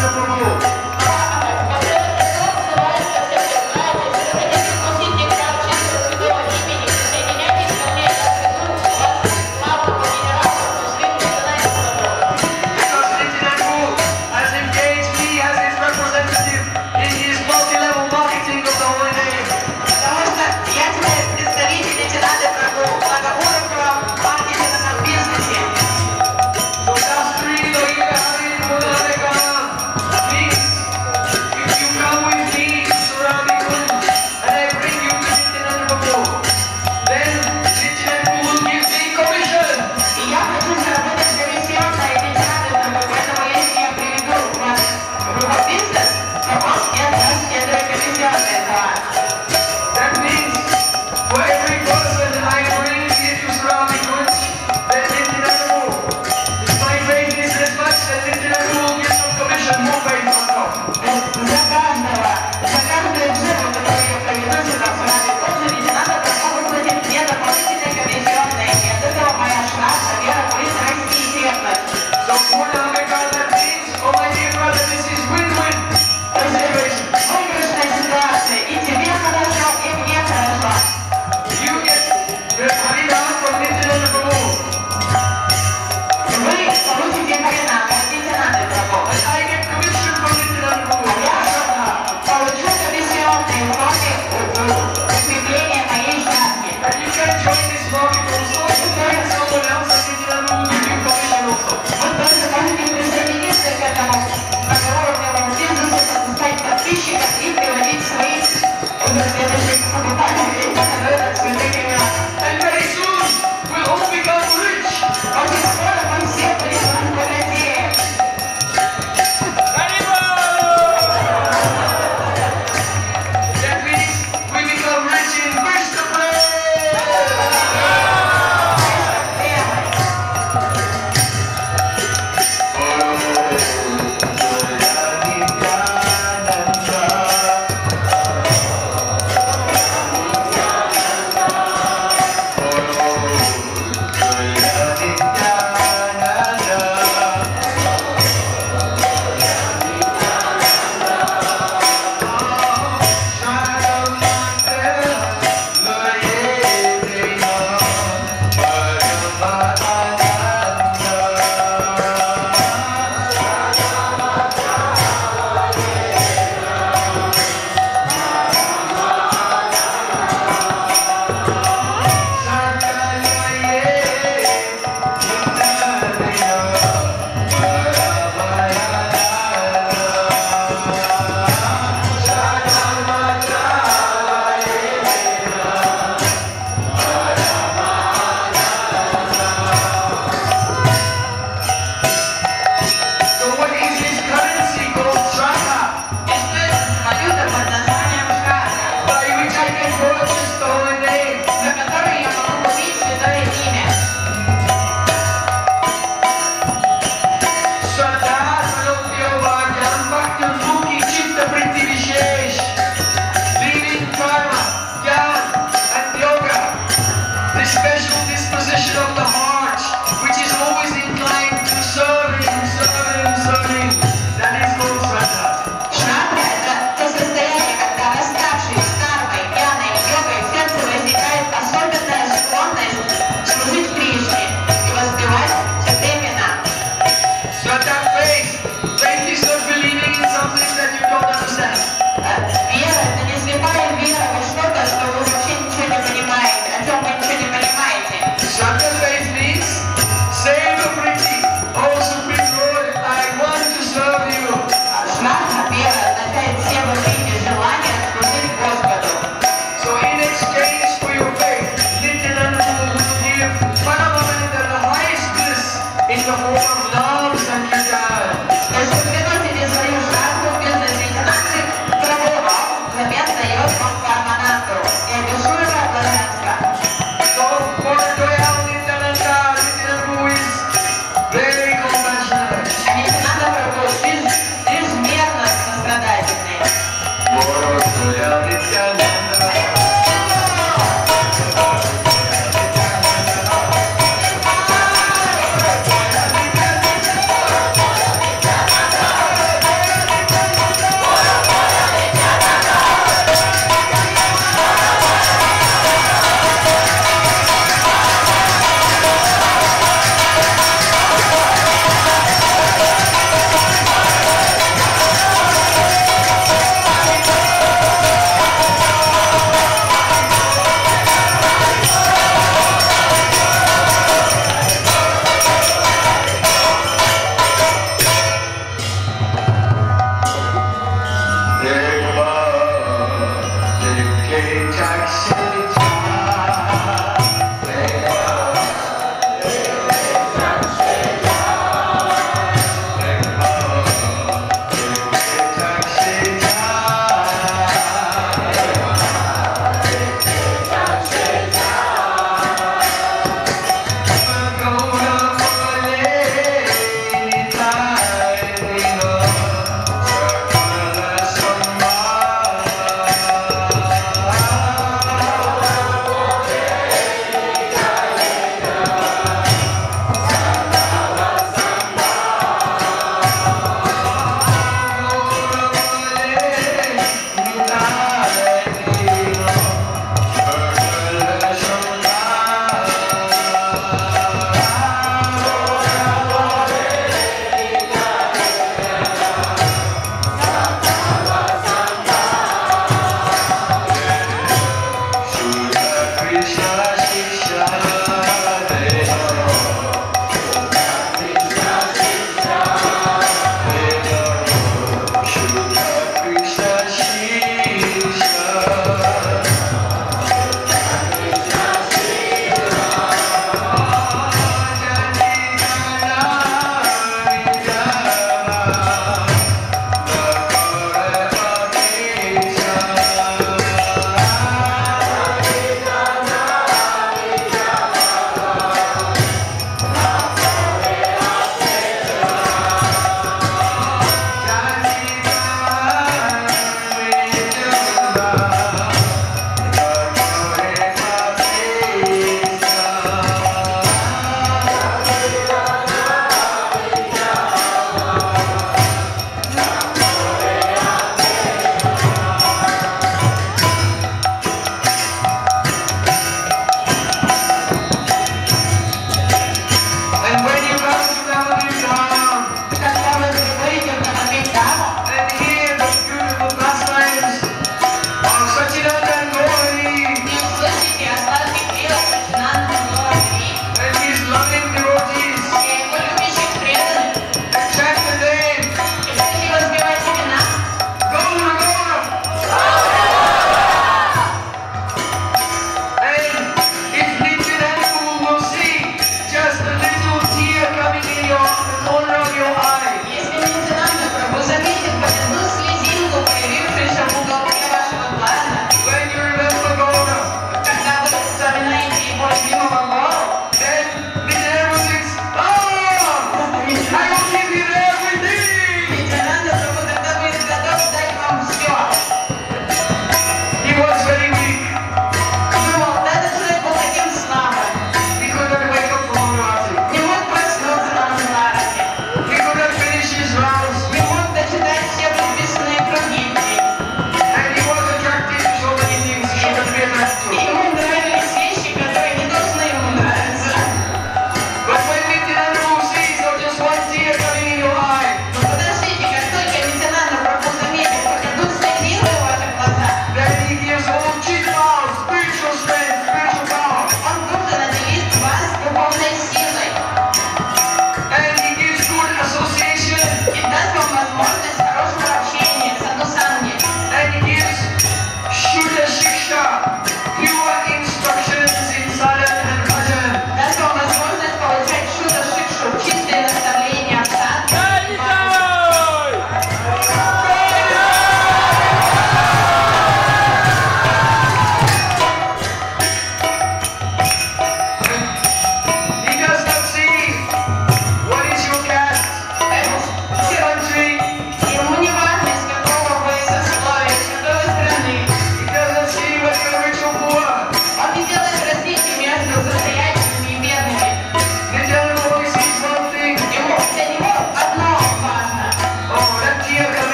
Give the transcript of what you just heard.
Márcio Bruno.